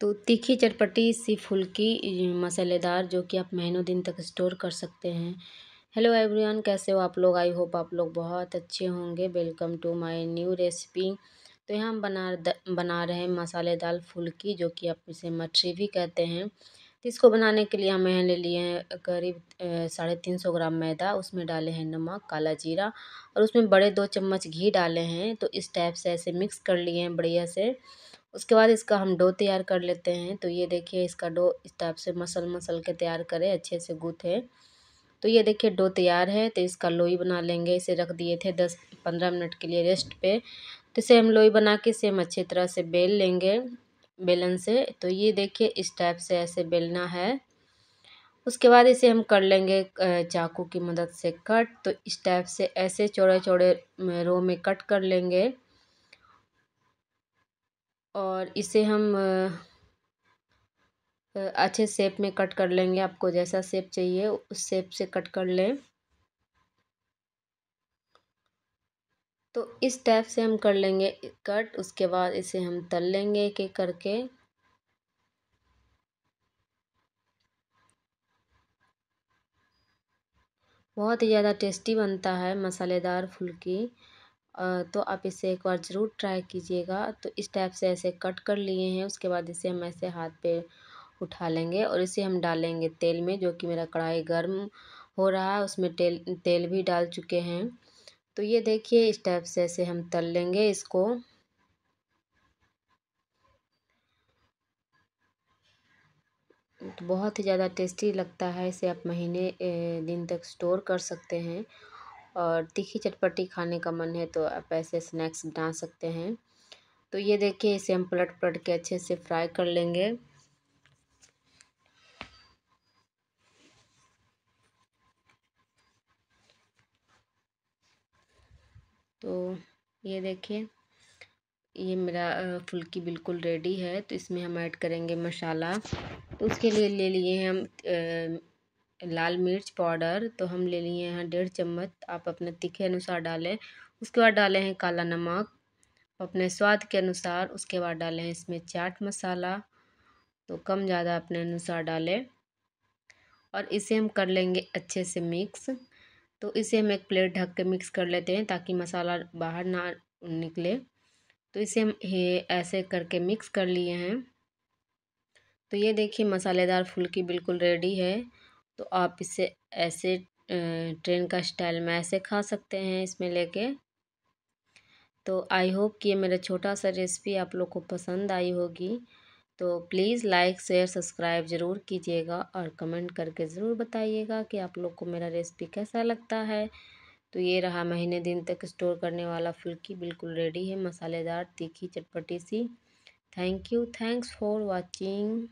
तो तीखी चटपटी, सी फुल्की, मसालेदार जो कि आप महीनों दिन तक स्टोर कर सकते हैं। हेलो एवरीवन, कैसे हो आप लोग? आई होप आप लोग बहुत अच्छे होंगे। Welcome to my new recipe. तो यहाँ हम बना बना रहे हैं मसालेदार फुल्की, जो कि आप इसे मछली भी कहते हैं। तो इसको बनाने के लिए हमें ले लिए हैं करीब साढ़े तीन सौ ग्राम मैदा, उसमें डाले हैं नमक, काला जीरा और उसमें बड़े दो चम्मच घी डाले हैं। तो इस टाइप से ऐसे मिक्स कर लिए हैं, बढ़िया से। उसके बाद इसका हम डो तैयार कर लेते हैं। तो ये देखिए इसका डो इस टाइप से मसल मसल के तैयार करें, अच्छे से गूँथे। तो ये देखिए डो तैयार है तो इसका लोई बना लेंगे। इसे रख दिए थे दस पंद्रह मिनट के लिए रेस्ट पे। तो इसे हम लोई बना के इसे हम अच्छी तरह से बेल लेंगे, बेलन से। तो ये देखिए इस टाइप से ऐसे बेलना है। उसके बाद इसे हम कर लेंगे चाकू की मदद से कट। तो इस टाइप से ऐसे चौड़े चौड़े रो में कट कर लेंगे। और इसे हम अच्छे शेप में कट कर लेंगे। आपको जैसा शेप चाहिए, उस शेप से कट कर लें। तो इस टाइप से हम कर लेंगे कट उसके बाद इसे हम तल लेंगे एक एक करके। बहुत ही ज़्यादा टेस्टी बनता है मसालेदार फुल्की। तो आप इसे एक बार ज़रूर ट्राई कीजिएगा। तो इस टाइप से ऐसे कट कर लिए हैं, उसके बाद इसे हम ऐसे हाथ पे उठा लेंगे और इसे हम डालेंगे तेल में, जो कि मेरा कढ़ाई गर्म हो रहा है, उसमें तेल तेल भी डाल चुके हैं। तो ये देखिए, इस टाइप से ऐसे हम तल लेंगे इसको। तो बहुत ही ज़्यादा टेस्टी लगता है, इसे आप महीने दिन तक स्टोर कर सकते हैं। और तीखी चटपटी खाने का मन है तो आप ऐसे स्नैक्स बना सकते हैं। तो ये देखिए, इसे हम पलट पलट के अच्छे से फ्राई कर लेंगे। तो ये देखिए, ये मेरा फुल्की बिल्कुल रेडी है। तो इसमें हम ऐड करेंगे मसाला। तो उसके लिए ले लिए हैं हम लाल मिर्च पाउडर तो हम ले लिए हैं डेढ़ चम्मच। आप अपने तीखे अनुसार डालें, उसके बाद डाले हैं काला नमक। अपने स्वाद के अनुसार उसके बाद डालें हैं इसमें चाट मसाला तो कम ज़्यादा अपने अनुसार डालें। और इसे हम कर लेंगे अच्छे से मिक्स। तो इसे हम एक प्लेट ढक के मिक्स कर लेते हैं ताकि मसाला बाहर ना निकले। तो इसे हम ऐसे करके मिक्स कर लिए हैं। तो ये देखिए मसालेदार फुल्की बिल्कुल रेडी है। तो आप इसे ऐसे ट्रेन का स्टाइल में ऐसे खा सकते हैं इसमें लेके। तो आई होप कि ये मेरा छोटा सा रेसिपी आप लोग को पसंद आई होगी। तो प्लीज़ लाइक, शेयर, सब्सक्राइब ज़रूर कीजिएगा और कमेंट करके ज़रूर बताइएगा कि आप लोग को मेरा रेसिपी कैसा लगता है। तो ये रहा महीने दिन तक स्टोर करने वाला फुल्की, बिल्कुल रेडी है, मसालेदार, तीखी, चटपटी सी। Thank you, thanks for watching.